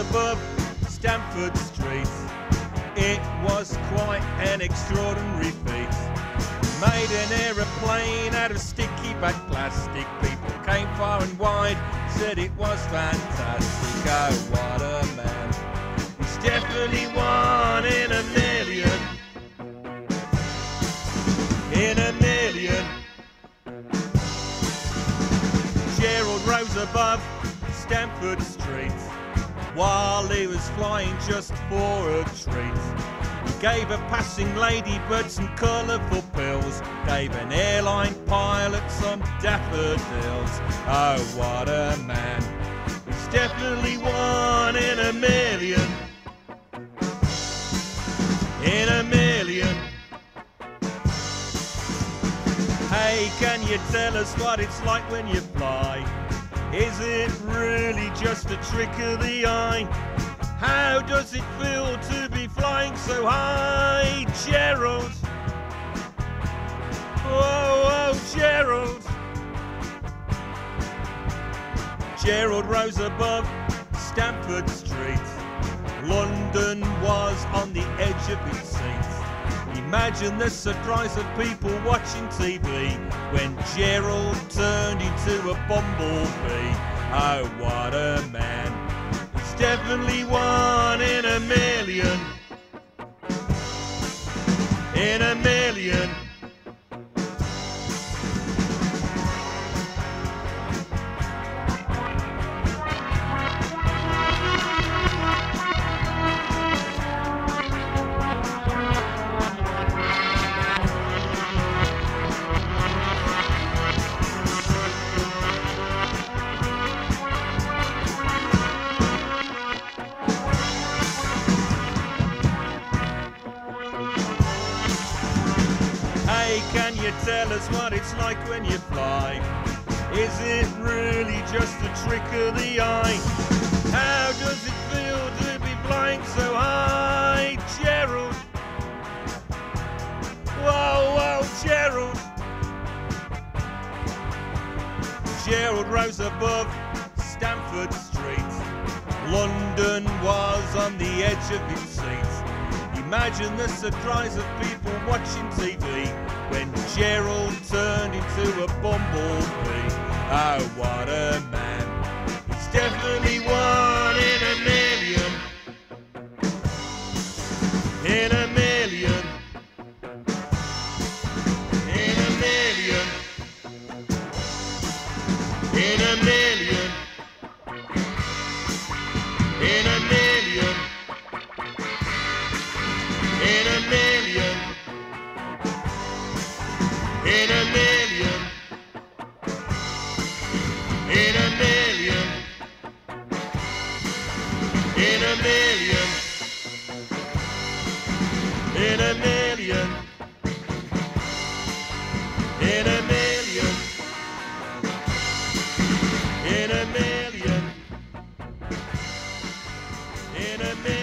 above Stamford Street. It was quite an extraordinary feat. Made an aeroplane out of sticky back plastic. People came far and wide, said it was fantastic. Oh, what a man. He's definitely one in a million. In a million. Gerald rose above Stamford Street while he was flying just for a treat. He gave a passing ladybird some colourful pills, gave an airline pilot some daffodils. Oh, what a man! He's definitely one in a million. In a million. Hey, can you tell us what it's like when you fly? Is it really just a trick of the eye? How does it feel to be flying so high, Gerald? Oh, oh, Gerald. Gerald rose above Stamford Street. London was on the edge of its seat. Imagine the surprise of people watching TV when Gerald turned into a bumblebee. Oh, what a man. He's definitely one in a million. In a million. Tell us what it's like when you fly? Is it really just a trick of the eye? How does it feel to be flying so high, Gerald? Whoa, whoa, Gerald! Gerald rose above Stamford Street. London was on the edge of its seat. Imagine the surprise of people watching TV when Gerald turned into a bumblebee. Oh, what a million. In a million. In a million. In a million. In a million.